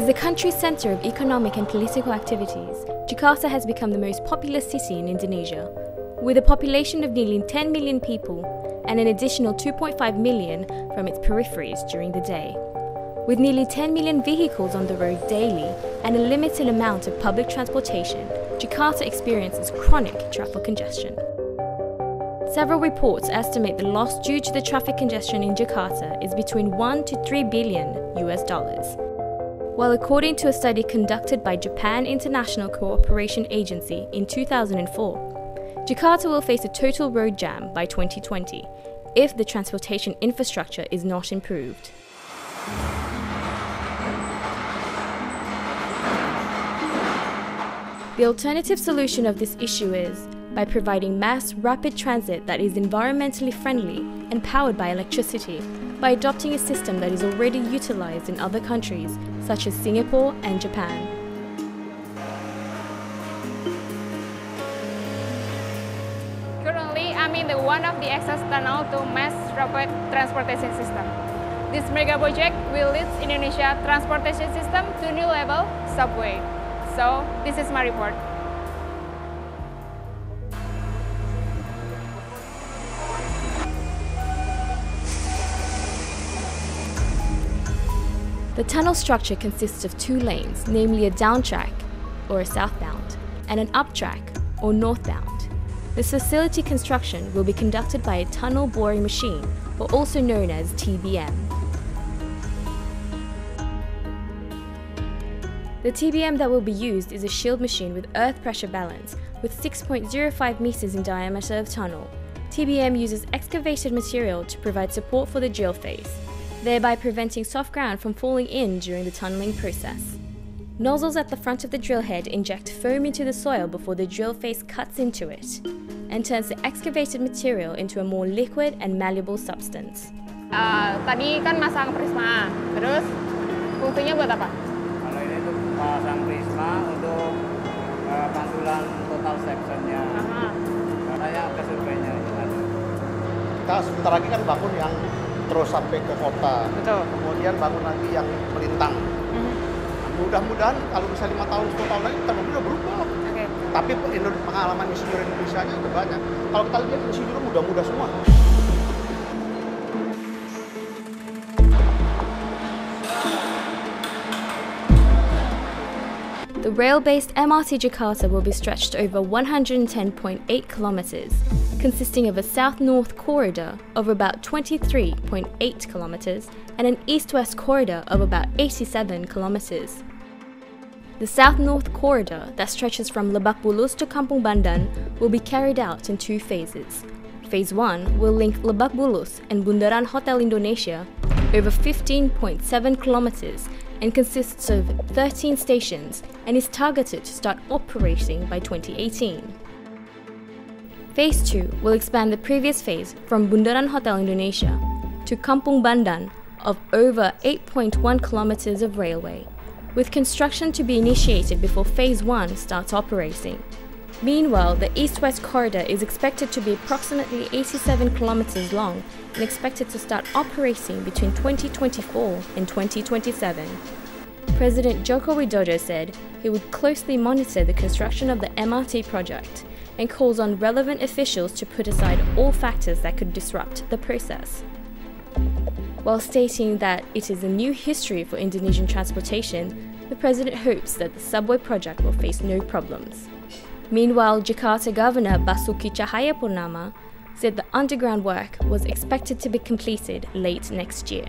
As the country's center of economic and political activities, Jakarta has become the most populous city in Indonesia, with a population of nearly 10 million people and an additional 2.5 million from its peripheries during the day. With nearly 10 million vehicles on the road daily and a limited amount of public transportation, Jakarta experiences chronic traffic congestion. Several reports estimate the loss due to the traffic congestion in Jakarta is between 1 to 3 billion US dollars. While according to a study conducted by Japan International Cooperation Agency in 2004, Jakarta will face a total road jam by 2020 if the transportation infrastructure is not improved. The alternative solution of this issue is by providing mass rapid transit that is environmentally friendly and powered by electricity, by adopting a system that is already utilized in other countries such as Singapore and Japan. Currently, I'm in the one of the access tunnel to mass rapid transportation system. This mega project will lead Indonesia transportation system to new level subway. So this is my report. The tunnel structure consists of two lanes, namely a down track, or a southbound, and an up track, or northbound. This facility construction will be conducted by a tunnel boring machine, or also known as TBM. The TBM that will be used is a shield machine with earth pressure balance with 6.05 meters in diameter of tunnel. TBM uses excavated material to provide support for the drill face, thereby preventing soft ground from falling in during the tunneling process. Nozzles at the front of the drill head inject foam into the soil before the drill face cuts into it and turns the excavated material into a more liquid and malleable substance. Uh, tadi kan masang prisma, terus fungsinya buat apa? Pasang prisma untuk uh, pantulan total sectionnya. Saya ke surveinya Kita sebentar lagi kan bangun yang terus sampai ke kota. Betul. Kemudian bangun lagi yang melintang. Mm-hmm. Mudah-mudahan kalau bisa lima tahun, 10 tahun lagi teknologi udah berubah. Okay. Tapi pengalaman insinyur Indonesia nya udah banyak. Kalau kita lihat insinyur mudah-mudah semua. The rail-based MRT Jakarta will be stretched over 110.8 kilometers, consisting of a south-north corridor of about 23.8 kilometers and an east-west corridor of about 87 kilometers. The south-north corridor that stretches from Lebak Bulus to Kampung Bandan will be carried out in two phases. Phase 1 will link Lebak Bulus and Bundaran Hotel Indonesia over 15.7 kilometers and consists of 13 stations and is targeted to start operating by 2018. Phase 2 will expand the previous phase from Bundaran Hotel Indonesia to Kampung Bandan of over 8.1 kilometers of railway, with construction to be initiated before Phase 1 starts operating. Meanwhile, the east-west corridor is expected to be approximately 87 kilometers long and expected to start operating between 2024 and 2027. President Joko Widodo said he would closely monitor the construction of the MRT project and calls on relevant officials to put aside all factors that could disrupt the process. While stating that it is a new history for Indonesian transportation, the president hopes that the subway project will face no problems. Meanwhile, Jakarta Governor Basuki Tjahaja Purnama said the underground work was expected to be completed late next year.